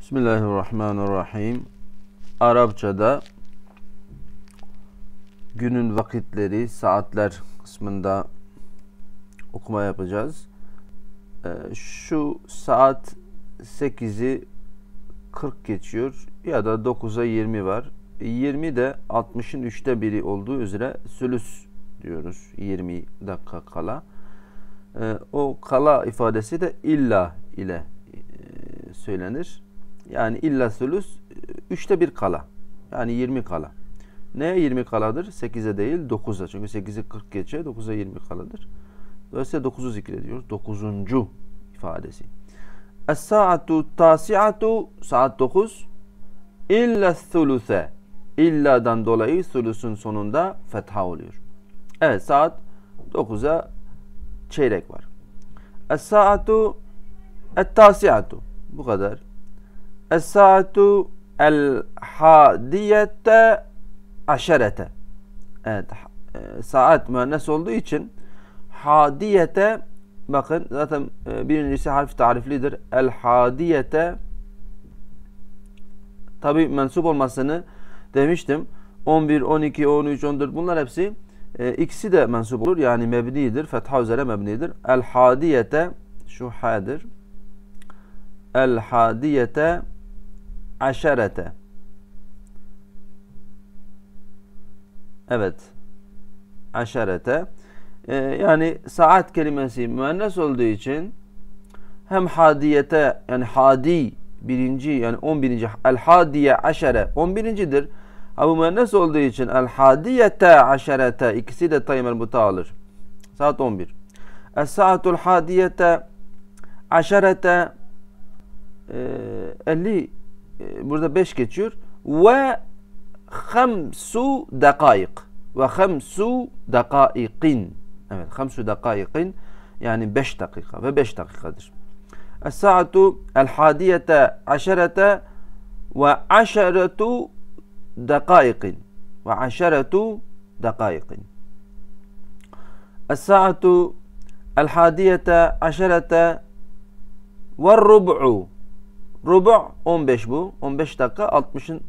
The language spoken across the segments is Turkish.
Bismillahirrahmanirrahim. Arapçada günün vakitleri, saatler kısmında okuma yapacağız. Ee, şu saat 8'i 40 geçiyor ya da 9'a 20 var. 20 de 60'ın üçte biri olduğu üzere sülüs diyoruz 20 dakika kala. Ee, o kala ifadesi de illa ile e, söylenir. Yani illa sülüs üçte bir kala. Yani 20 kala. Ne 20 kaladır? 8'e değil 9'a. Çünkü 8'i 40 geçe 9'a 20 kaladır. Dolayısıyla 9'u zikrediyoruz. 9. ifadesi. Es-saatu tasiatu saat 9 illa thuluthe illa'dan dolayı sulusun sonunda fetha oluyor. Evet saat 9'a çeyrek var. Es-saatu et-tasiatu bu kadar. Es-saatu el-hadiyete aşerete. Evet e, saat müennes olduğu için hadiyete bakın zaten e, birincisi harf tariflidir. El-hadiyete tabi mensup olmasını demiştim. 11, 12, 13, 14 bunlar hepsi e, ikisi de mensup olur. Yani mebnidir. Fetha üzere mebnidir. El hadiyete şu hadir. El hadiyete aşerete. Evet. Aşerete. Ee, yani saat kelimesi müennes olduğu için hem hadiyete yani hadi birinci yani on birinci el hadiye aşere on birincidir. Ama müennes olduğu için el hadiyete aşerete ikisi de tayyim el alır. Saat 11. Es saatul hadiyete aşerete e, 50 e, burada 5 geçiyor ve hamsu dakayık ve hamsu dakaikin evet hamsu dakaikin yani 5 dakika ve 5 dakikadır. Es-saatu el-hadiyete aşerete ve aşeretu dakaikin ve aşeretu dakaikin. Es-saatu el-hadiyete aşerete ve rub'u rubu' 15 bu. 15 dakika 60'ın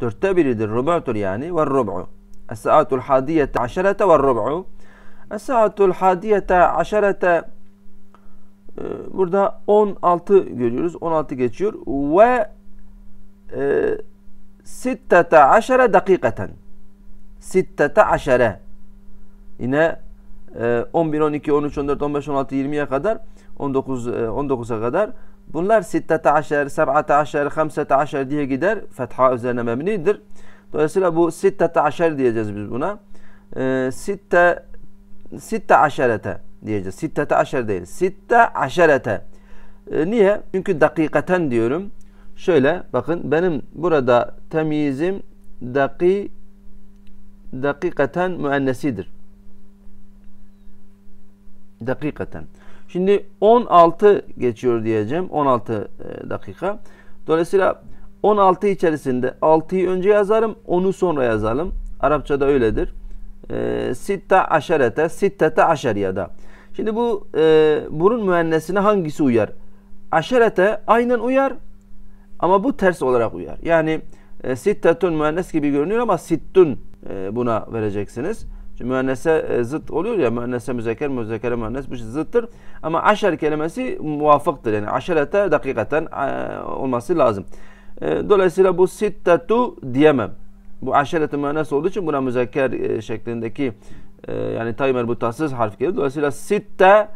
dörtte biridir. Rubu'tur yani. Ve rubu'u. Es-saatul hadiyete aşerete ve rubu'u. Es-saatul hadiyete aşerete e, burada 16 görüyoruz. 16 geçiyor. Ve e, sittete aşere dakikaten. Sittete aşere. Yine 11, 12, 13, 14, 15, 16, 20'ye kadar 19 19'a kadar bunlar sittete aşer, seb'ate aşer, hamsete aşer diye gider. Fetha üzerine mebnidir. Dolayısıyla bu sittete aşer diyeceğiz biz buna. E, sitte aşerete diyeceğiz. Sittete aşer değil. Sitte aşerete. E, niye? Çünkü dakikaten diyorum. Şöyle bakın benim burada temyizim daki dakikaten müennesidir. Dakikaten. Şimdi 16 geçiyor diyeceğim. 16 e, dakika. Dolayısıyla 16 içerisinde 6'yı önce yazarım. 10'u sonra yazalım. Arapçada öyledir. E, sitte aşerete, sittete aşeriyada. Şimdi bu e, bunun müennesine hangisi uyar? Aşerete aynen uyar. Ama bu ters olarak uyar. Yani e, sittetun müennes gibi görünüyor ama sittun e, buna vereceksiniz. Çünkü müennese e, zıt oluyor ya müennese müzekker, müzekkere müennes bu zıttır. Ama aşer kelimesi muvafıktır. Yani aşerete dakikaten e, olması lazım. E, dolayısıyla bu sittetu diyemem. Bu aşerete müennes olduğu için buna müzekker şeklindeki yani tay merbutasız harf gelir. Dolayısıyla sitte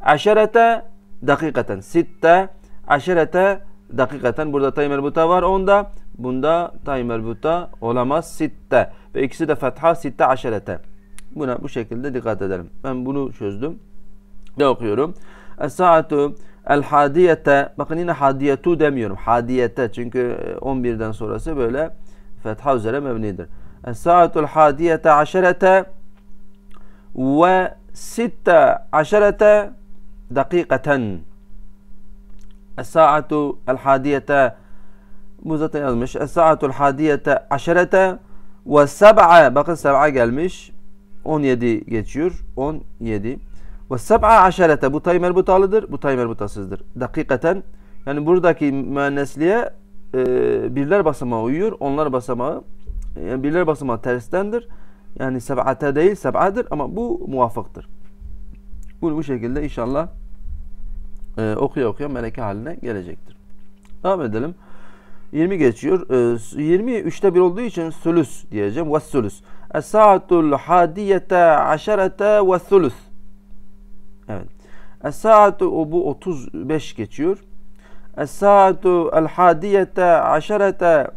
aşerete dakikaten. Sitte aşerete dakikaten. Burada tay merbuta var onda. Bunda tay merbuta olamaz. Sitte. Ve ikisi de fetha sitte aşerete. Buna bu şekilde dikkat edelim. Ben bunu çözdüm. Ve okuyorum. Es-saatu el-hadiyete bakın yine hadiyetu demiyorum. Hadiyete çünkü 11'den sonrası böyle fetha üzere mebnidir. Es-saatu el-hadiyete aşerete ve sitte aşerete dakikaten. Es-saatu el-hadiyete bu zaten yazmış. Es-saatu el-hadiyete aşerete ve seb'a bakın seb'a gelmiş. 17 geçiyor. 17. Ve seb'a aşerete bu tay merbutalıdır. Bu tay merbutasızdır. Dakikaten Yani buradaki müennesliğe e, birler basamağı uyuyor. Onlar basamağı yani birler basamağı terstendir. Yani seb'ate değil seb'adır ama bu muvafaktır. Bunu bu şekilde inşallah e, okuya okuya meleke haline gelecektir. Devam edelim. 20 geçiyor. E, 20 3'te 1 olduğu için sülüs diyeceğim. Ve sülüs. Es-sa'atul hadiyete aşerete ve sülüs. Evet. Es-sa'atu bu 35 geçiyor. Es-sa'atu el-hadiyete aşerete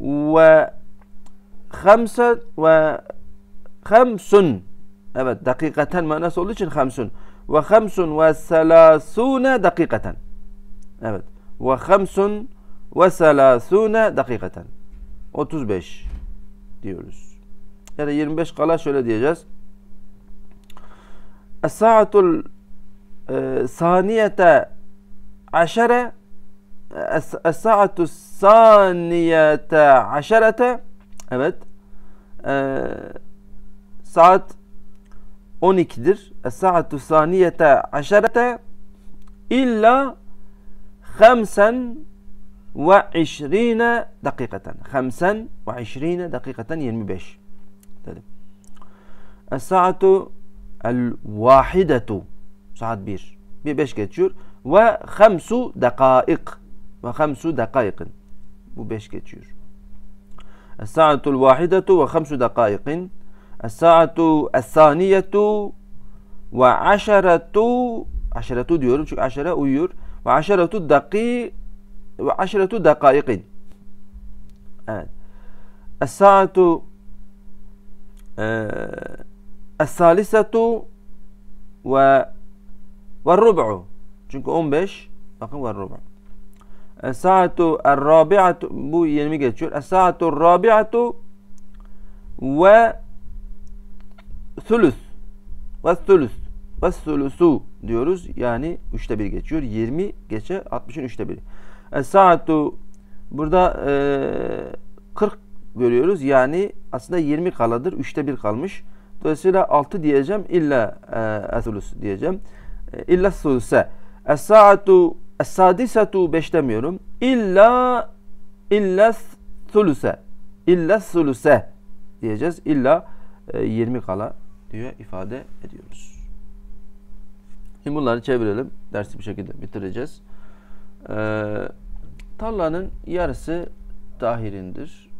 ve hamse ve hamsun evet dakikaten manası olduğu için hamsun ve hamsun ve selasune dakikaten evet ve hamsun ve selasune dakikaten 35 diyoruz. Ya da 25 kala şöyle diyeceğiz. Es-sa'atul e, saniyete aşere Es-sa'atu saniyete aşerete Evet. Ee, saat 12'dir. Es-sa'atu saniyete aşerete illa hamsen وعشرين دقيقة. خمسا وعشرين دقيقة يعني بش طيب. الساعة الواحدة. ساعة بيش. بيش كتشور وخمس دقائق. وخمس دقائق. بيش كتشور الساعة الواحدة وخمس دقائق. الساعة الثانية وعشرة. عشرة ديور. عشرة أيور وعشرة دقيقة ve aşiretu dakaikin. Evet. Es-saatu e, Es-salisetu ve ve rub'u. Çünkü 15 bakın ve rub'u. Es-saatu er-rabi'atu bu 20 geçiyor. Es-saatu er-rabi'atu ve sülüs ve sülüs ve sülüsü diyoruz. Yani 3'te 1 geçiyor. 20 geçe 60'ın 3'te 1'i. Es-sa'atu burada e, 40 görüyoruz. Yani aslında 20 kaladır. Üçte bir kalmış. Dolayısıyla 6 diyeceğim. İlla e, thuluth diyeceğim. E, illa thuluse. Es-sa'atu Es-sadisetu 5 demiyorum. İlla illa suluse. İlla suluse diyeceğiz. İlla e, 20 kala diyor ifade ediyoruz. Şimdi bunları çevirelim. Dersi bir şekilde bitireceğiz. Ee, tarlanın yarısı dahirindir.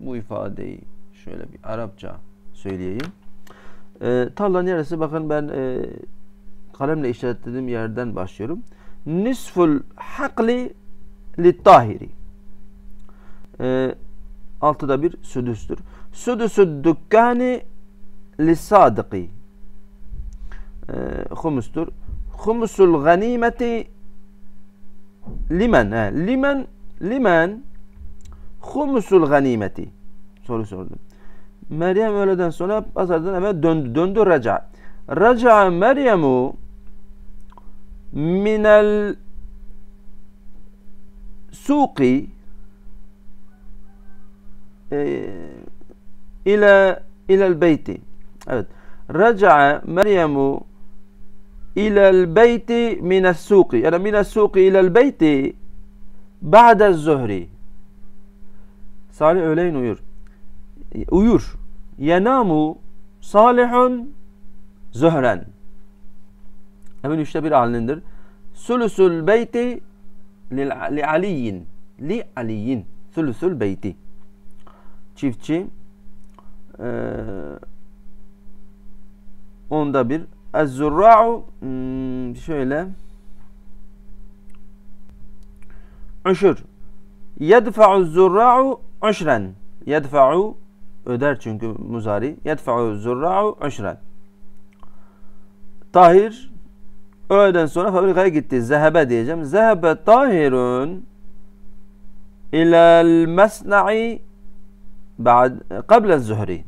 Bu ifadeyi şöyle bir Arapça söyleyeyim. Ee, tarlanın yarısı bakın ben e, kalemle işaretlediğim yerden başlıyorum nisful hakli littahiri. E, altıda bir südüstür. Südüsü dükkani lissadıki. E, humustur. Humusul ganimeti آه، لمن؟ لمن؟ لمن؟ خمس الغنيمة سؤال سؤال مريم ولد سؤال أصلا أما دند دند رجع. رجع مريم من السوق آه، إلى إلى البيت. رجع مريم ilel beyti mines suqi. Yani mines suqi ilel beyti ba'de zuhri. Salih öğleyin uyur. Uyur. Yenamu salihun zuhren. Hemen üçte bir halindir. Sülüsül beyti li aliyin. Li aliyin. Sülüsül beyti. Çiftçi ee, onda bir Hmm, şöyle. Üşür. Yedfa'u zurra'u üşren. Yedfa'u öder çünkü muzari. Yedfa'u zurra'u üşren. Tahir Öğleden sonra fabrikaya gitti. Zehebe diyeceğim. Zehebe tahirun ilel mesna'i ba'd qabla zuhri.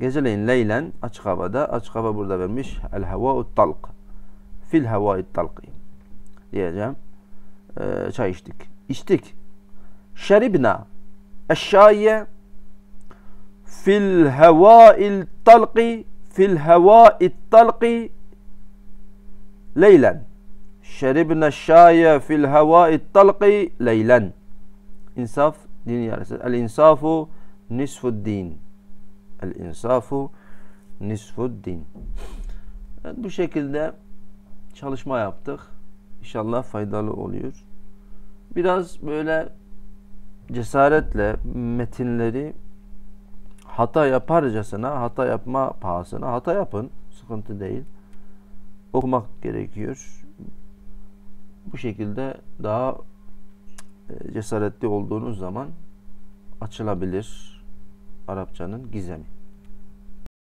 Geceleyin leylen açık havada. Açık hava burada vermiş. El hava'u talq. Fil hava'u talqi. Diyeceğim. Ee, çay içtik. İçtik. Şeribna. Eşşaiye fil hava'il talqi fil hava'il talqi leylen şeribne şaye fil havai talqi leylen. İnsaf din yarısı. El insafu nisfud din. El insafu nisfud din. Evet, bu şekilde çalışma yaptık. İnşallah faydalı oluyor. Biraz böyle cesaretle metinleri hata yaparcasına, hata yapma pahasına hata yapın. Sıkıntı değil. Okumak gerekiyor. Bu şekilde daha e, cesaretli olduğunuz zaman açılabilir Arapçanın gizemi.